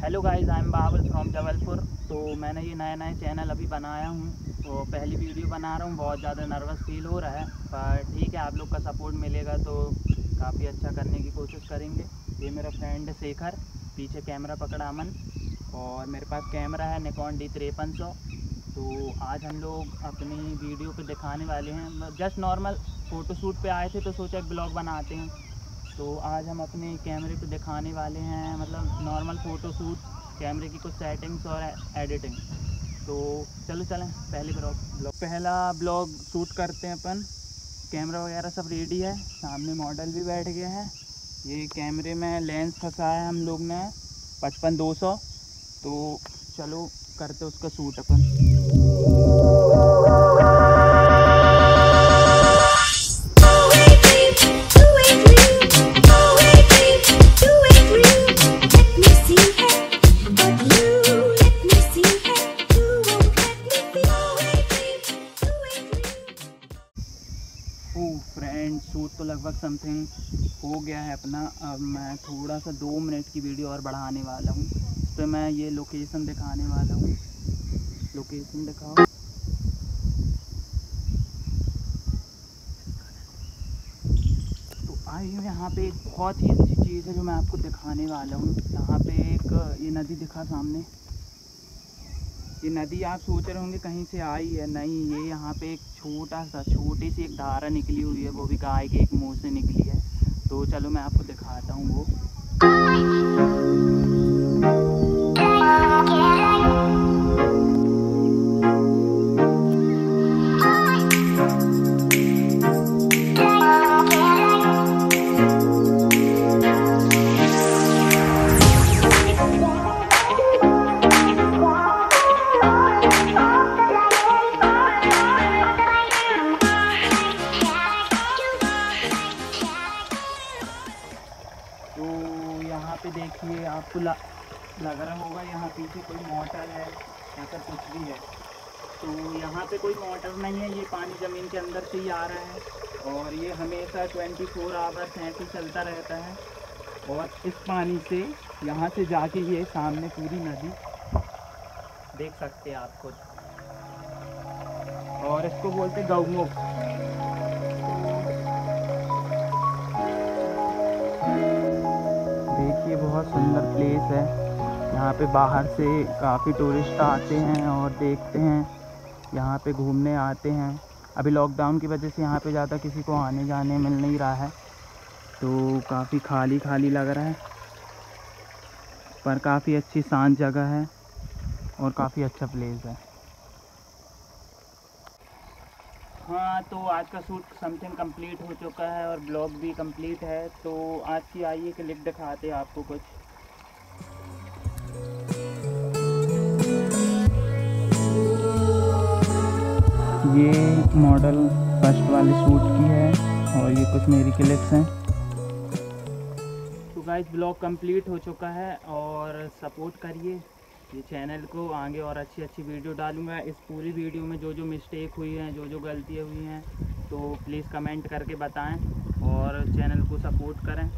Hello guys I am Babal from Jabalpur तो मैंने ये नया नया चैनल अभी बनाया हूँ। तो पहली वीडियो बना रहा हूँ, बहुत ज़्यादा नर्वस फील हो रहा है। पर ठीक है, आप लोग का सपोर्ट मिलेगा तो काफ़ी अच्छा करने की कोशिश करेंगे। ये मेरा फ्रेंड शेखर, पीछे कैमरा पकड़ा अमन। और मेरे पास कैमरा है निकॉन डी तिरपन सौ तो आज हम लोग अपनी वीडियो पे दिखाने वाले हैं। जस्ट नॉर्मल फ़ोटोशूट पे आए थे तो सोचा एक ब्लॉग बनाते हैं। तो आज हम अपने कैमरे को दिखाने वाले हैं मतलब नॉर्मल फ़ोटो शूट कैमरे की कुछ सेटिंग्स और एडिटिंग तो चलो चलें, पहले ब्लॉग ब्लॉग, पहला ब्लॉग शूट करते हैं अपन. कैमरा वगैरह सब रेडी है, सामने मॉडल भी बैठ गया है. ये कैमरे में लेंस फंसा है हम लोग ने, पचपन दो सौ. तो चलो करते उसका शूट अपन. शूट तो लगभग समथिंग हो गया है अपना। अब मैं थोड़ा सा दो मिनट की वीडियो और बढ़ाने वाला हूँ। तो मैं ये लोकेशन दिखाने वाला हूँ। लोकेशन दिखाओ। तो आई हूँ यहाँ पे एक बहुत ही अच्छी चीज़ है जो मैं आपको दिखाने वाला हूँ। यहाँ पे एक, ये नदी दिखा सामने। ये नदी आप सोच रहे होंगे कहीं से आई है, नहीं, ये यहाँ पे एक छोटा सा, छोटी सी एक धारा निकली हुई है, वो भी गाय के एक मुँह से निकली है। तो चलो मैं आपको दिखाता हूँ वो। तो यहाँ पे देखिए आपको ल- लग रहा होगा यहाँ पीछे कोई मोटर है या फिर कुछ भी है। तो यहाँ पे कोई मोटर नहीं है, ये पानी ज़मीन के अंदर से ही आ रहा है और ये हमेशा 24 फोर आवर्स ऐसे चलता रहता है और इस पानी से यहाँ से जाके ये सामने पूरी नदी देख सकते हैं आप खुद। और इसको बोलते गौमुख बहुत सुंदर प्लेस है। यहाँ पे बाहर से काफ़ी टूरिस्ट आते हैं और देखते हैं। यहाँ पे घूमने आते हैं। अभी लॉकडाउन की वजह से यहाँ पे ज़्यादा किसी को आने जाने मिल नहीं रहा है। तो काफ़ी खाली खाली लग रहा है। पर काफ़ी अच्छी शांत जगह है और काफ़ी अच्छा प्लेस है। हाँ तो आज का शूट समथिंग कंप्लीट हो चुका है और ब्लॉग भी कंप्लीट है तो आज की आइए क्लिप दिखाते हैं आपको कुछ। ये मॉडल फ़र्स्ट वाले शूट की है और ये कुछ मेरी क्लिप्स हैं। तो गाइस ब्लॉग कंप्लीट हो चुका है और सपोर्ट करिए। ये चैनल को आगे और अच्छी अच्छी वीडियो डालूँगा। इस पूरी वीडियो में जो जो मिस्टेक हुई हैं जो जो गलतियाँ हुई हैं तो प्लीज़ कमेंट करके बताएँ और चैनल को सपोर्ट करें।